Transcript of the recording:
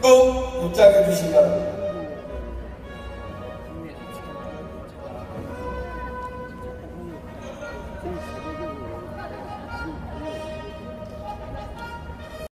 꼭 붙잡아 주신다.